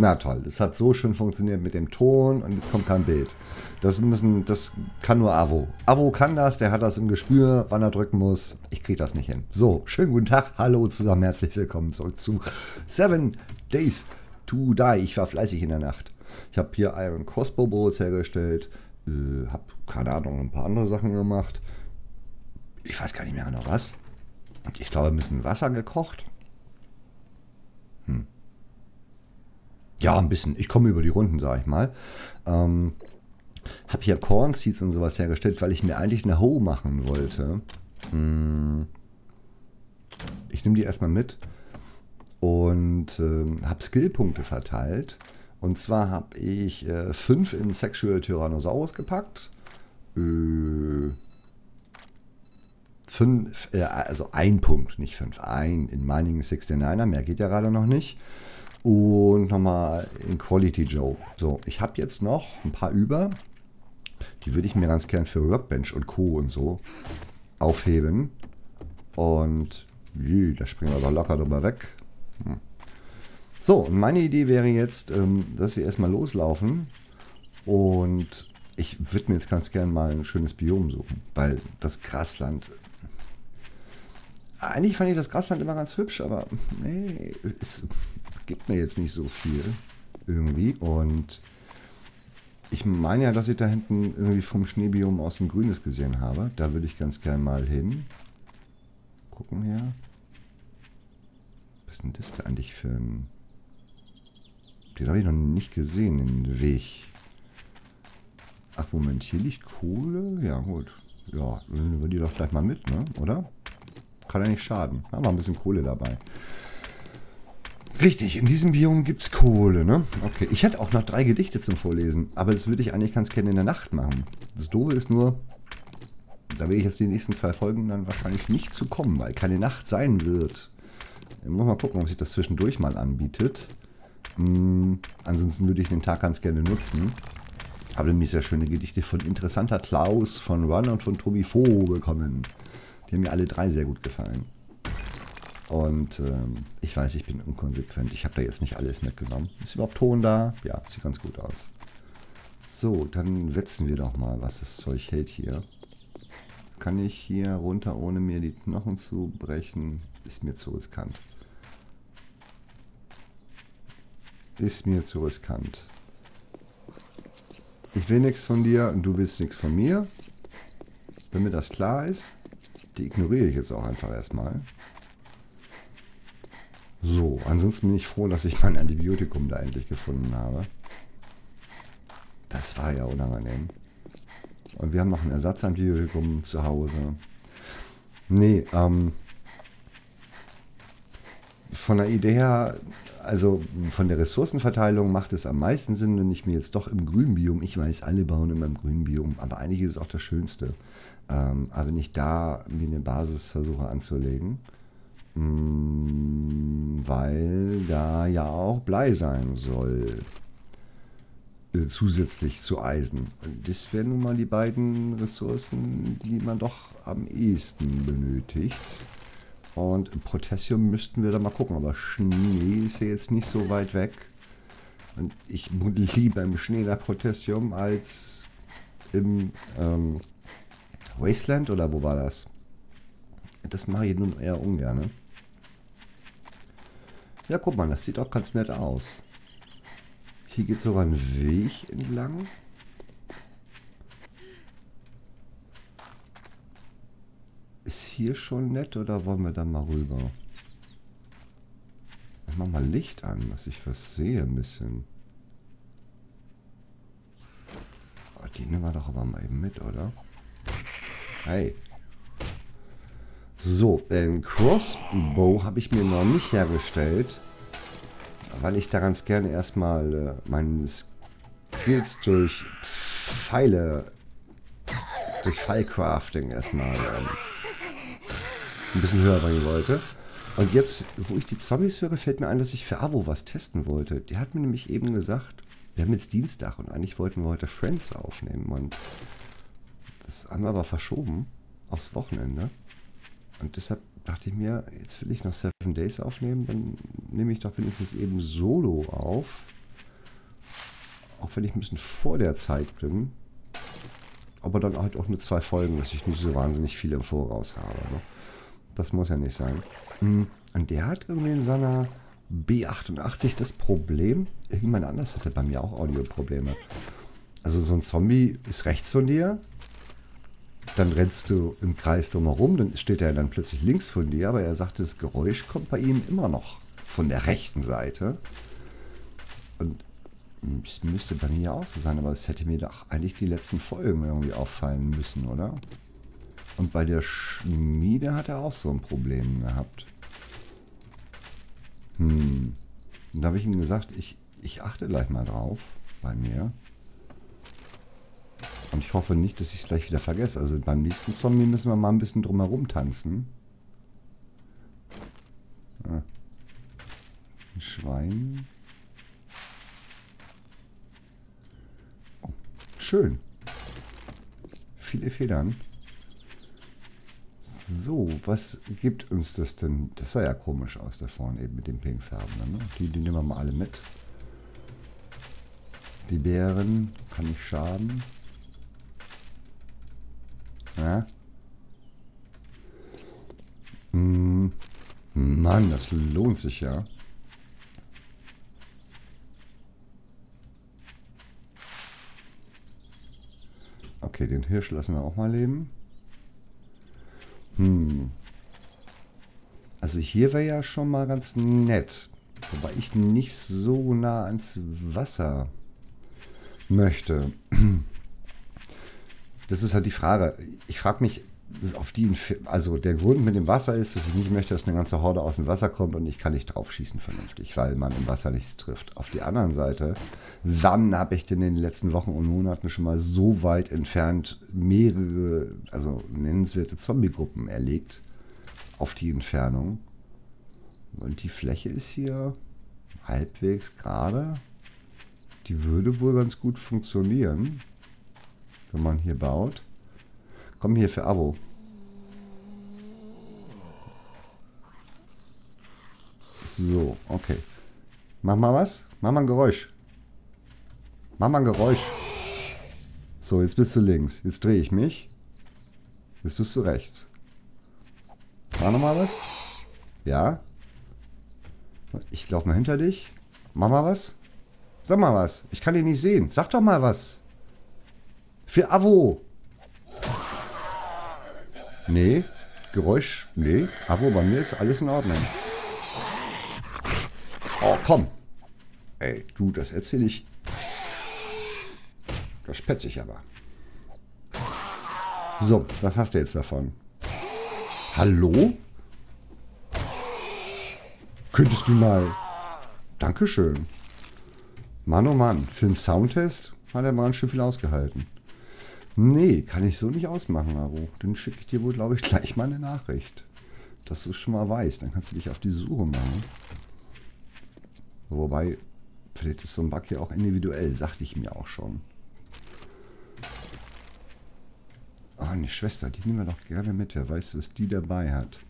Na toll, das hat so schön funktioniert mit dem Ton und jetzt kommt kein Bild. Das müssen, das kann nur Avo. Avo kann das, der hat das im Gespür, wann er drücken muss. Ich kriege das nicht hin. So, schönen guten Tag, hallo zusammen, herzlich willkommen zurück zu Seven Days to Die. Ich war fleißig in der Nacht. Ich habe hier Iron Crossbow Bows hergestellt, äh, habe keine Ahnung, ein paar andere Sachen gemacht. Ich weiß gar nicht mehr genau was. Ich glaube, ein bisschen Wasser gekocht. Ja, ein bisschen. Ich komme über die Runden, sage ich mal. Ähm, habe hier Corn Seeds und sowas hergestellt, weil ich mir eigentlich eine Hoe machen wollte. Hm. Ich nehme die erstmal mit und äh, habe Skillpunkte verteilt. Und zwar habe ich äh, fünf in Sexual Tyrannosaurus gepackt. Äh, fünf, äh, also ein Punkt, nicht fünf. Ein in Mining 69er, mehr geht ja gerade noch nicht. Und nochmal in Quality Joe. So, ich habe jetzt noch ein paar über. Die würde ich mir ganz gern für Workbench und Co. und so aufheben. Und jü, da springen wir doch locker drüber weg. Hm. So, und meine Idee wäre jetzt, ähm, dass wir erstmal loslaufen. Und ich würde mir jetzt ganz gern mal ein schönes Biom suchen, weil das Grasland eigentlich fand ich das Grasland immer ganz hübsch, aber nee, es gibt mir jetzt nicht so viel irgendwie. Und ich meine ja, dass ich da hinten irgendwie vom Schneebiom aus dem Grünes gesehen habe. Da würde ich ganz gern mal hin. Gucken her. Was ist denn das da eigentlich für ein... Den habe ich noch nicht gesehen, den Weg. Ach, Moment, hier liegt Kohle? Ja, gut. Ja, nehmen wir die doch gleich mal mit, ne? Oder? Kann ja nicht schaden. Haben wir ein bisschen Kohle dabei. Richtig, in diesem Biom gibt es Kohle, ne? Okay, ich hätte auch noch drei Gedichte zum Vorlesen, aber das würde ich eigentlich ganz gerne in der Nacht machen. Das Doofe ist nur, da will ich jetzt die nächsten zwei Folgen dann wahrscheinlich nicht zu kommen, weil keine Nacht sein wird. Ich muss mal gucken, ob sich das zwischendurch mal anbietet. Hm, ansonsten würde ich den Tag ganz gerne nutzen. Habe nämlich sehr schöne Gedichte von Interessanter Klaus, von Run und von Tobi Fo bekommen. Die haben mir alle drei sehr gut gefallen. Und ähm, ich weiß, ich bin unkonsequent. Ich habe da jetzt nicht alles mitgenommen. Ist überhaupt Ton da? Ja, sieht ganz gut aus. So, dann wetzen wir doch mal, was das Zeug hält hier. Kann ich hier runter, ohne mir die Knochen zu brechen? Ist mir zu riskant. Ist mir zu riskant. Ich will nichts von dir und du willst nichts von mir. Wenn mir das klar ist, die ignoriere ich jetzt auch einfach erstmal. So, ansonsten bin ich froh, dass ich mein Antibiotikum da endlich gefunden habe. Das war ja unangenehm. Und wir haben noch ein Ersatzantibiotikum zu Hause. Nee, ähm, von der Idee her, also von der Ressourcenverteilung macht es am meisten Sinn, wenn ich mir jetzt doch im Grünbiom, ich weiß, alle bauen immer im Grünbiom, aber eigentlich ist es auch das Schönste. Ähm, aber wenn ich da mir eine Basis versuche anzulegen, weil da ja auch Blei sein soll. Äh, zusätzlich zu Eisen. Und das wären nun mal die beiden Ressourcen, die man doch am ehesten benötigt. Und Potassium müssten wir da mal gucken. Aber Schnee ist ja jetzt nicht so weit weg. Und ich lieber im Schnee nach Potassium als im ähm, Wasteland oder wo war das? Das mache ich nun eher ungern. Ja, guck mal, das sieht auch ganz nett aus. Hier geht sogar ein Weg entlang. Ist hier schon nett oder wollen wir da mal rüber? Ich mach mal Licht an, dass ich was sehe ein bisschen. Oh, die nehmen wir doch aber mal eben mit, oder? Hey. So, ein Crossbow habe ich mir noch nicht hergestellt, weil ich da ganz gerne erstmal äh, meine Skills durch Pfeile, durch Pfeilcrafting erstmal ähm, ein bisschen höher bringen wollte. Und jetzt, wo ich die Zombies höre, fällt mir ein, dass ich für Avo was testen wollte. Die hat mir nämlich eben gesagt, wir haben jetzt Dienstag und eigentlich wollten wir heute Friends aufnehmen und das haben wir aber verschoben aufs Wochenende. Und deshalb dachte ich mir, jetzt will ich noch Seven Days aufnehmen, dann nehme ich doch wenigstens eben Solo auf. auch wenn ich ein bisschen vor der Zeit bin, aber dann halt auch nur zwei Folgen, dass ich nicht so wahnsinnig viel im Voraus habe. Ne? Das muss ja nicht sein. Hm, und der hat irgendwie in seiner B88 das Problem, irgendjemand anders hatte bei mir auch Audioprobleme. Also so ein Zombie ist rechts von dir, dann rennst du im Kreis drumherum, dann steht er dann plötzlich links von dir, aber er sagte, das Geräusch kommt bei ihm immer noch von der rechten Seite. Und es müsste bei mir auch so sein, aber es hätte mir doch eigentlich die letzten Folgen irgendwie auffallen müssen, oder? Und bei der Schmiede hat er auch so ein Problem gehabt. Hm. Und da habe ich ihm gesagt, ich, ich achte gleich mal drauf bei mir. Und ich hoffe nicht, dass ich es gleich wieder vergesse. Also beim nächsten Zombie müssen wir mal ein bisschen drumherum tanzen. Ah. Ein Schwein. Oh, schön. Viele Federn. So, was gibt uns das denn? Das sah ja komisch aus da vorne eben mit den Pinkfarben. Ne? Die, die nehmen wir mal alle mit. Die Beeren kann nicht schaden. Ja. Hm. Mann, das lohnt sich ja. Okay, den Hirsch lassen wir auch mal leben. Hm. Also hier wäre ja schon mal ganz nett. Wobei ich nicht so nah ans Wasser möchte. Das ist halt die Frage. Ich frage mich, auf die, also der Grund mit dem Wasser ist, dass ich nicht möchte, dass eine ganze Horde aus dem Wasser kommt und ich kann nicht drauf schießen vernünftig, weil man im Wasser nichts trifft. Auf die anderen Seite, wann habe ich denn in den letzten Wochen und Monaten schon mal so weit entfernt mehrere, also nennenswerte Zombie-Gruppen erlegt auf die Entfernung? Und die Fläche ist hier halbwegs gerade. Die würde wohl ganz gut funktionieren, wenn man hier baut. Komm hier für Abo. So, okay. Mach mal was. Mach mal ein Geräusch. Mach mal ein Geräusch. So, jetzt bist du links. Jetzt drehe ich mich. Jetzt bist du rechts. Mach noch mal was. Ja. Ich laufe mal hinter dich. Mach mal was. Sag mal was. Ich kann dich nicht sehen. Sag doch mal was. Für Avo. Nee. Geräusch. Nee. Avo, bei mir ist alles in Ordnung. Oh, komm. Ey, du, das erzähle ich. Das spätze ich aber. So, was hast du jetzt davon? Hallo? Könntest du mal... Dankeschön. Mann, oh Mann. Für einen Soundtest hat er mal ein Stück viel ausgehalten. Nee, kann ich so nicht ausmachen, Aro. Dann schicke ich dir wohl, glaube ich, gleich mal eine Nachricht. Dass du es schon mal weißt. Dann kannst du dich auf die Suche machen. Wobei, vielleicht ist so ein Bug ja auch individuell, sagte ich mir auch schon. Oh, eine Schwester, die nehmen wir doch gerne mit. Wer weiß, was die dabei hat.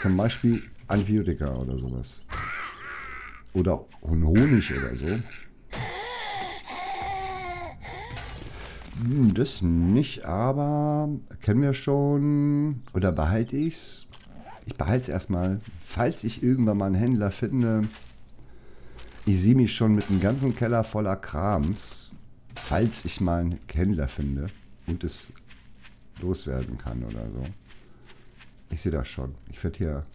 Zum Beispiel Antibiotika oder sowas. Oder Honig oder so. Das nicht, aber kennen wir schon. Oder behalte ich es? Ich behalte es erstmal. Falls ich irgendwann mal einen Händler finde, ich sehe mich schon mit einem ganzen Keller voller Krams, falls ich mal einen Händler finde und es loswerden kann oder so. Ich sehe das schon. Ich werde hier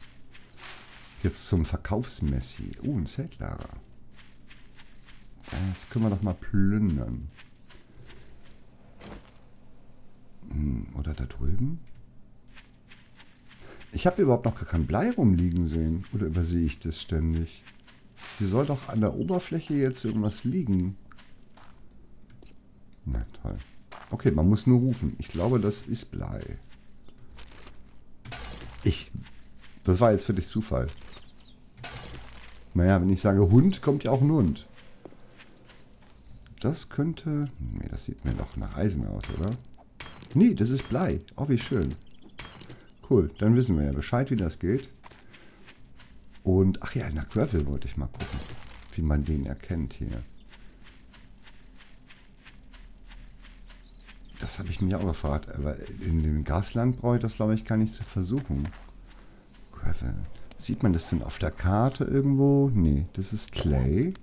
jetzt zum Verkaufsmessi. Oh, ein Zeltlager. Jetzt können wir doch mal plündern. Hm, oder da drüben? Ich habe überhaupt noch gar kein Blei rumliegen sehen. Oder übersehe ich das ständig? Hier soll doch an der Oberfläche jetzt irgendwas liegen. Na toll. Okay, man muss nur rufen. Ich glaube, das ist Blei. Ich... Das war jetzt für dich Zufall. Naja, wenn ich sage Hund, kommt ja auch ein Hund. Das könnte... Nee, das sieht mir doch nach Eisen aus, oder? Nee, das ist Blei. Oh, wie schön. Cool, dann wissen wir ja Bescheid, wie das geht. Und, ach ja, in der Gravel wollte ich mal gucken, wie man den erkennt hier. Das habe ich mich auch gefragt, aber in dem Gasland brauche ich das, glaube ich, gar nicht zu versuchen. Gravel. Sieht man das denn auf der Karte irgendwo? Nee, das ist Clay.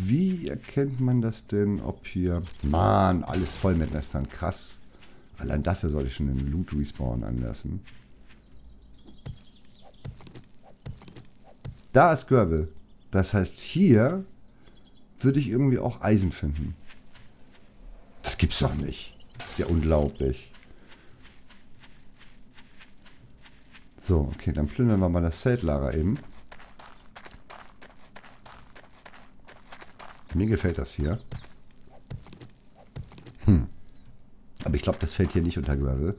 Wie erkennt man das denn, ob hier... Mann, alles voll mit Nestern. Krass. Allein dafür sollte ich schon den Loot Respawn anlassen. Da ist Gravel. Das heißt, hier würde ich irgendwie auch Eisen finden. Das gibt's doch nicht. Das ist ja unglaublich. So, okay, dann plündern wir mal das Zeltlager eben. Mir gefällt das hier. Hm. Aber ich glaube, das fällt hier nicht unter Gravel.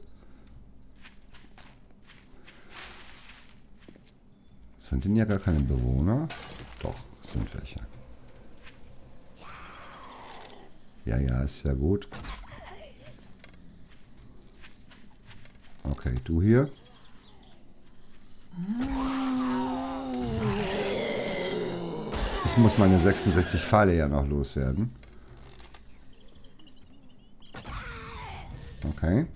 Sind denn ja gar keine Bewohner? Doch, sind welche. Ja, ja, ist ja gut. Okay, du hier. Muss meine 66 Pfeile ja noch loswerden. Okay.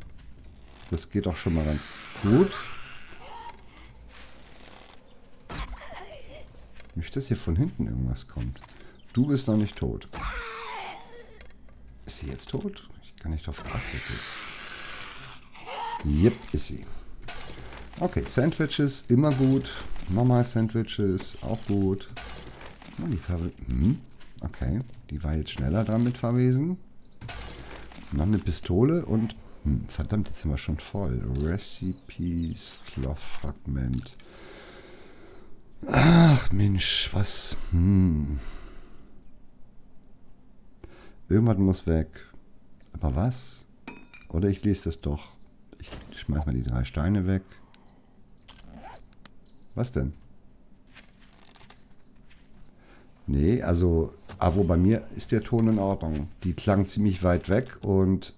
Das geht auch schon mal ganz gut. Nicht, dass hier von hinten irgendwas kommt. Du bist noch nicht tot. Ist sie jetzt tot? Ich kann nicht drauf achten. Yep, ist sie. Okay, Sandwiches, immer gut. Nochmal Sandwiches, auch gut. Oh, die Farbe. Hm, okay, die war jetzt schneller dran mit Verwesen. Noch eine Pistole und... Hm, verdammt, jetzt sind wir schon voll. Recipes, Cloth-Fragment. Ach Mensch, was? Hm. Irgendwas muss weg. Aber was? Oder ich lese das doch. Ich schmeiß mal die drei Steine weg. Was denn? Nee, also, aber bei mir ist der Ton in Ordnung. Die klang ziemlich weit weg und...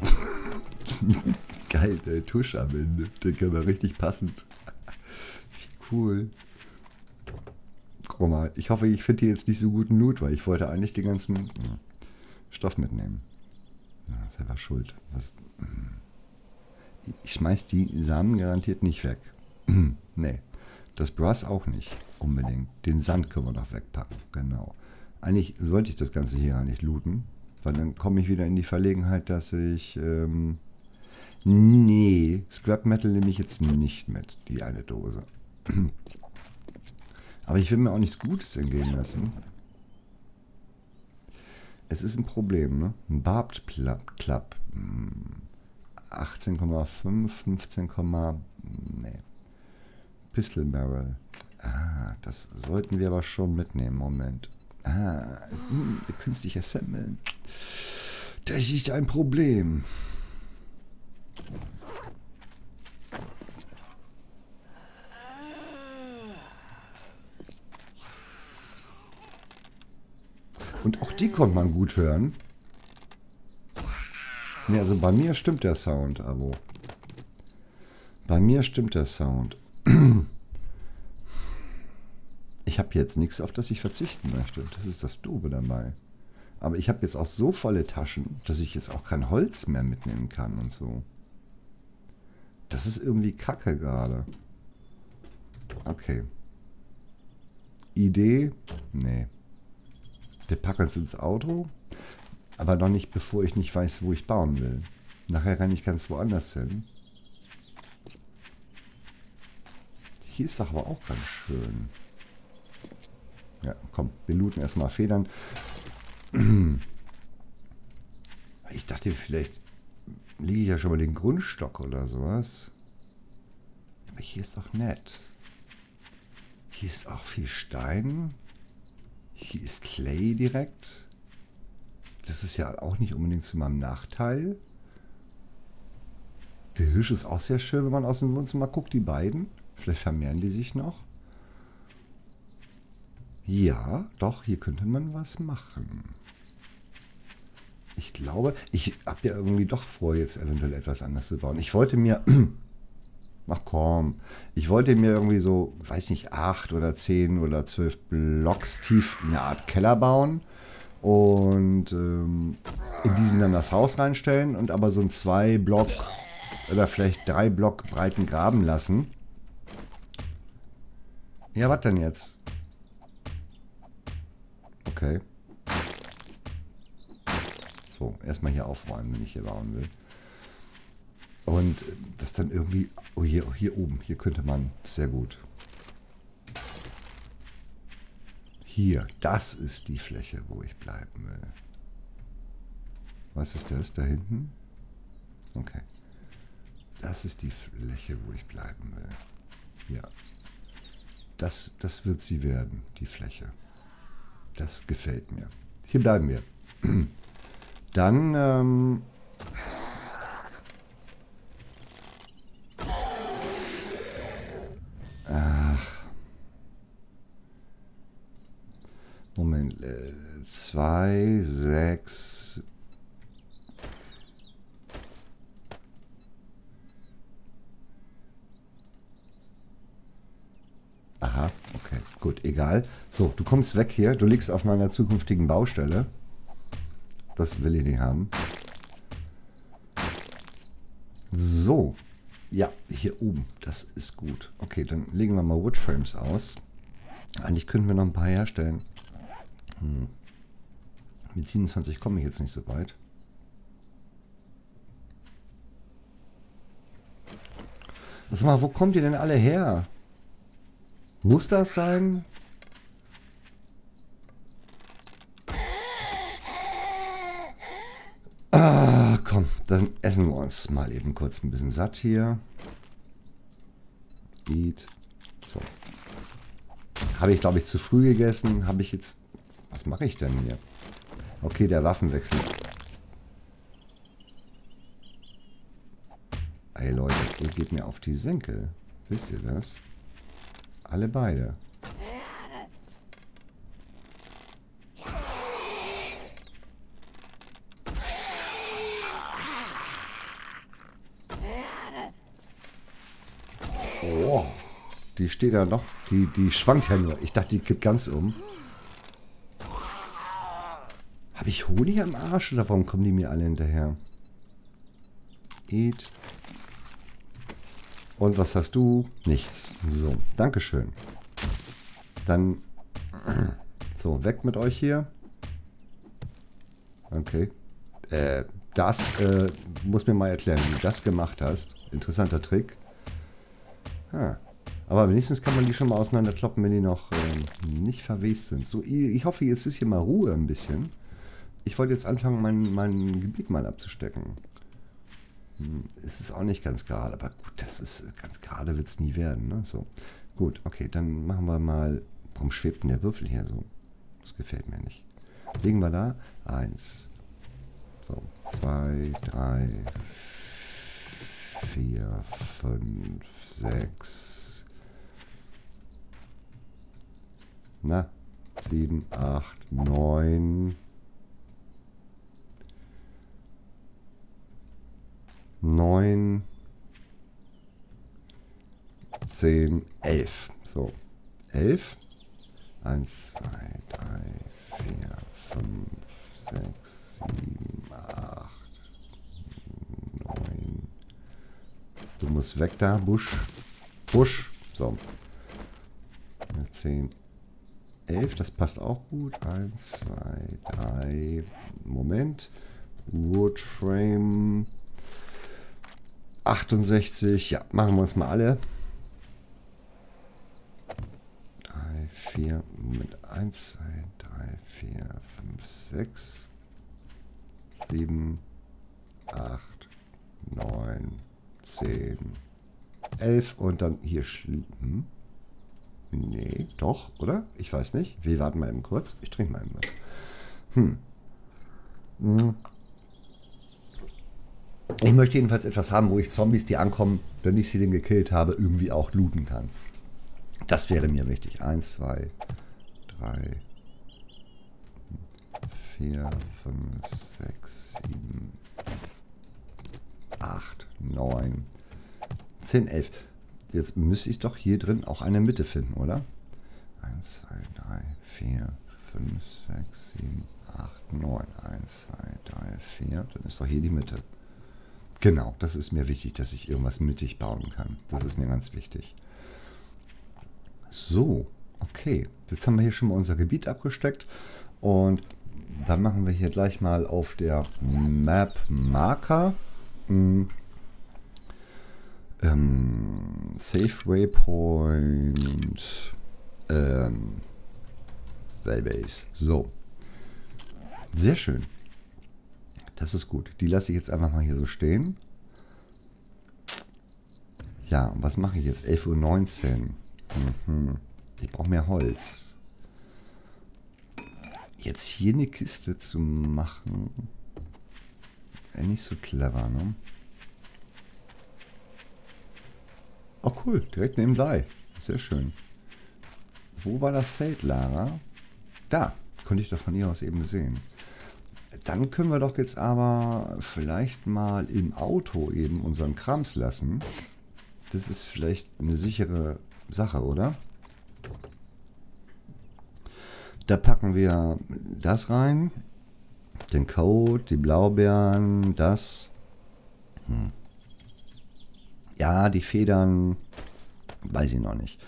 Geil, der Tusch am Ende. Der kann mal richtig passend. Wie cool. Guck mal, ich hoffe, ich finde hier jetzt nicht so guten Loot, weil ich wollte eigentlich den ganzen Stoff mitnehmen. Ja, selber schuld. Was, ich schmeiß die Samen garantiert nicht weg. nee. Das Brass auch nicht unbedingt. Den Sand können wir noch wegpacken. Genau. Eigentlich sollte ich das Ganze hier gar nicht looten, weil dann komme ich wieder in die Verlegenheit, dass ich... Ähm, nee, Scrap Metal nehme ich jetzt nicht mit, die eine Dose. Aber ich will mir auch nichts Gutes entgehen lassen. Es ist ein Problem, ne? Ein Barbed Club. 18,5, 15, nee. Pistol Barrel. Ah, das sollten wir aber schon mitnehmen. Moment. Ah, hm, künstlich assemblen. Das ist ein Problem. Und auch die konnte man gut hören. Ne, also bei mir stimmt der Sound, Abo. Bei mir stimmt der Sound. Ich habe jetzt nichts, auf das ich verzichten möchte. Das ist das Dobe dabei. Aber ich habe jetzt auch so volle Taschen, dass ich jetzt auch kein Holz mehr mitnehmen kann und so. Das ist irgendwie kacke gerade. Okay. Idee? Nee. Wir packen uns ins Auto, aber noch nicht, bevor ich nicht weiß, wo ich bauen will. Nachher renne ich ganz woanders hin. Hier ist doch aber auch ganz schön. Ja, komm, wir looten erstmal Federn. Ich dachte, vielleicht liege ich ja schon mal den Grundstock oder sowas. Aber hier ist doch nett. Hier ist auch viel Stein. Hier ist Clay direkt. Das ist ja auch nicht unbedingt zu meinem Nachteil. Der Hirsch ist auch sehr schön, wenn man aus dem Wohnzimmer guckt, die beiden. Vielleicht vermehren die sich noch. Ja, doch, hier könnte man was machen. Ich glaube, ich habe ja irgendwie doch vor, jetzt eventuell etwas anders zu bauen. Ich wollte mir Ach komm. Ich wollte mir irgendwie so, weiß nicht, acht oder zehn oder zwölf Blocks tief eine Art Keller bauen. und ähm, in diesen dann das Haus reinstellen und aber so einen zwei Block oder vielleicht drei Block breiten Graben lassen. Ja, was denn jetzt? Okay. So, erstmal hier aufräumen, wenn ich hier bauen will. Und das dann irgendwie... Oh, hier, hier oben. Hier könnte man... Sehr gut. Hier. Das ist die Fläche, wo ich bleiben will. Was ist das da hinten? Okay. Das ist die Fläche, wo ich bleiben will. Ja. Das, das wird sie werden, die Fläche. Das gefällt mir. Hier bleiben wir. Dann. Ähm Ach. Moment. Äh, 2, 6, gut, egal. So, du kommst weg hier, du liegst auf meiner zukünftigen Baustelle. Das will ich nicht haben. So, ja, hier oben, das ist gut. Okay, dann legen wir mal Woodframes aus. Eigentlich könnten wir noch ein paar herstellen. Hm. Mit 27 komme ich jetzt nicht so weit. Sag mal, wo kommt ihr denn alle her? Muss das sein? Ah, komm, dann essen wir uns mal eben kurz ein bisschen satt hier. Eat. So. Habe ich, glaube ich, zu früh gegessen. Habe ich jetzt was mache ich denn hier? Okay, der Waffenwechsel. Ey Leute, ihr geht mir auf die Senkel. Wisst ihr das? Alle beide. Oh, die steht da noch. Die, die schwankt ja nur. Ich dachte, die kippt ganz um. Habe ich Honig am Arsch oder warum kommen die mir alle hinterher? Eat. Und was hast du? Nichts. So, Dankeschön. Dann, so, weg mit euch hier. Okay. Äh, das äh, muss mir mal erklären, wie du das gemacht hast. Interessanter Trick. Ah. Aber wenigstens kann man die schon mal auseinanderkloppen, wenn die noch äh, nicht verwest sind. So, ich hoffe, jetzt ist hier mal Ruhe ein bisschen. Ich wollte jetzt anfangen, mein, mein Gebiet mal abzustecken. Hm, es ist auch nicht ganz gerade, aber gut, das ist ganz gerade wird es nie werden. Ne? So, gut, okay, dann machen wir mal. Warum schwebt denn der Würfel hier so? Das gefällt mir nicht. Legen wir da. Eins. So, zwei, drei, vier, fünf, sechs. Na, sieben, acht, neun. 9, 10, 11. So, 11. 1, 2, 3, 4, 5, 6, 7, 8, 9. Du musst weg da, Busch. Busch. So. 10, 11, das passt auch gut. 1, 2, 3. Moment. Wood Frame. 68, ja, machen wir uns mal alle. 3, 4, Moment, 1, 2, 3, 4, 5, 6, 7, 8, 9, 10, 11 und dann hier hm? Nee, doch, oder? Ich weiß nicht. Wir warten mal eben kurz. Ich trinke mal eben was. Hm. hm. Ich möchte jedenfalls etwas haben, wo ich Zombies, die ankommen, wenn ich sie denn gekillt habe, irgendwie auch looten kann. Das wäre mir wichtig. Eins, zwei, drei, vier, fünf, sechs, sieben, acht, neun, zehn, elf. Jetzt müsste ich doch hier drin auch eine Mitte finden, oder? Eins, zwei, drei, vier, fünf, sechs, sieben, 8, 9, 1, 2, 3, 4. Dann ist doch hier die Mitte. Genau, das ist mir wichtig, dass ich irgendwas mittig bauen kann. Das ist mir ganz wichtig. So, okay. Jetzt haben wir hier schon mal unser Gebiet abgesteckt. Und dann machen wir hier gleich mal auf der Map Marker. Hm, ähm, Safe Waypoint. Ähm, Base. So. Sehr schön. Das ist gut. Die lasse ich jetzt einfach mal hier so stehen. Ja, und was mache ich jetzt? 11.19 Uhr. Mhm. Ich brauche mehr Holz. Jetzt hier eine Kiste zu machen, wäre nicht so clever, ne? Oh cool, direkt neben Blei. Sehr schön. Wo war das Zeltlager? Da, konnte ich doch von hier aus eben sehen. Dann können wir doch jetzt aber vielleicht mal im Auto eben unseren Krams lassen. Das ist vielleicht eine sichere Sache, oder? Da packen wir das rein. Den Code, die Blaubeeren, das. Hm. Ja, die Federn. Weiß ich noch nicht.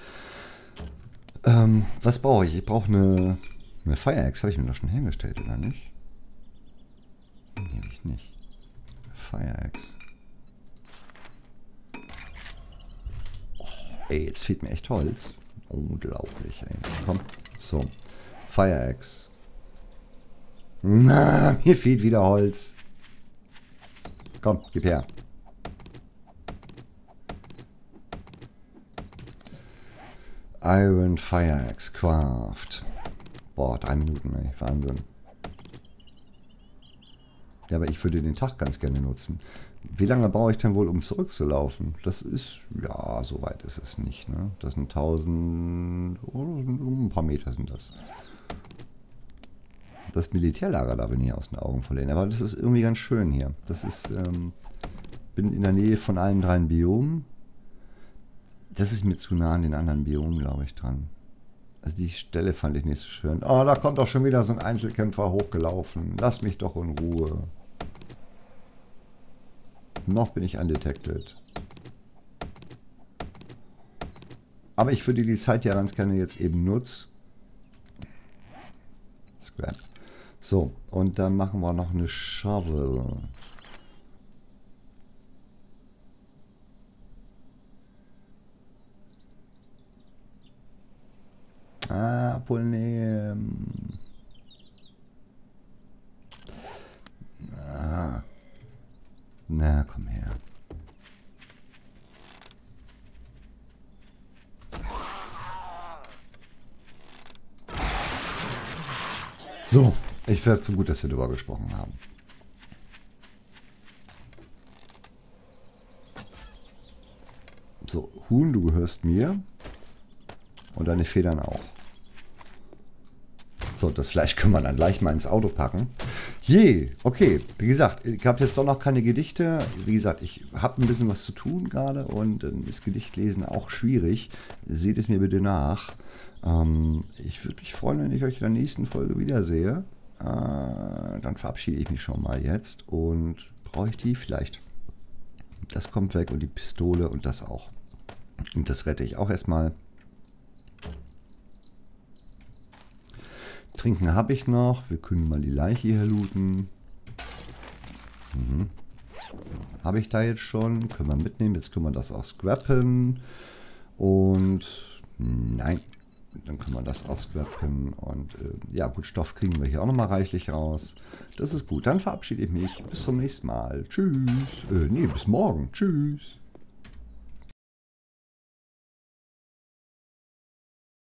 Ähm, was brauche ich? Ich brauche eine, eine Fire Axe. Habe ich mir doch schon hergestellt, oder nicht? Nicht. Fire Axe. Ey, jetzt fehlt mir echt Holz. Unglaublich, ey. Komm. So. Fire Axe. Na, mir fehlt wieder Holz. Komm, gib her. Iron Fire Axe Craft. Boah, drei Minuten, ey. Wahnsinn. Ja, aber ich würde den Tag ganz gerne nutzen. Wie lange brauche ich denn wohl, um zurückzulaufen? Das ist, ja, so weit ist es nicht. Ne? Das sind 1000, oh, ein paar Meter sind das. Das Militärlager da bin ich aus den Augen verlieren. Aber das ist irgendwie ganz schön hier. Das ist, ähm, bin in der Nähe von allen drei Biomen. Das ist mir zu nah an den anderen Biomen, glaube ich, dran. Also die Stelle fand ich nicht so schön. Oh, da kommt doch schon wieder so ein Einzelkämpfer hochgelaufen. Lass mich doch in Ruhe. Noch bin ich undetected. Aber ich würde die Zeit ja ganz gerne jetzt eben nutzen. Scrap. So, und dann machen wir noch eine Shovel. Ah, wohl nehmen. Ah. Na, komm her. So, ich werde zum gut, dass wir darüber gesprochen haben. So, Huhn, du gehörst mir. Und deine Federn auch. So, das Fleisch können wir dann gleich mal ins Auto packen. Je, okay. Wie gesagt, ich habe jetzt doch noch keine Gedichte. Wie gesagt, ich habe ein bisschen was zu tun gerade und äh, ist Gedichtlesen auch schwierig. Seht es mir bitte nach. Ähm, ich würde mich freuen, wenn ich euch in der nächsten Folge wiedersehe. Äh, dann verabschiede ich mich schon mal jetzt und brauche ich die vielleicht. Das kommt weg und die Pistole und das auch. Und das rette ich auch erstmal. Trinken habe ich noch. Wir können mal die Leiche hier looten. Mhm. Habe ich da jetzt schon. Können wir mitnehmen. Jetzt können wir das auch scrappen. Und nein, dann können wir das auch scrappen. Und äh, ja, gut, Stoff kriegen wir hier auch nochmal reichlich raus. Das ist gut. Dann verabschiede ich mich. Bis zum nächsten Mal. Tschüss. Äh, nee, bis morgen. Tschüss.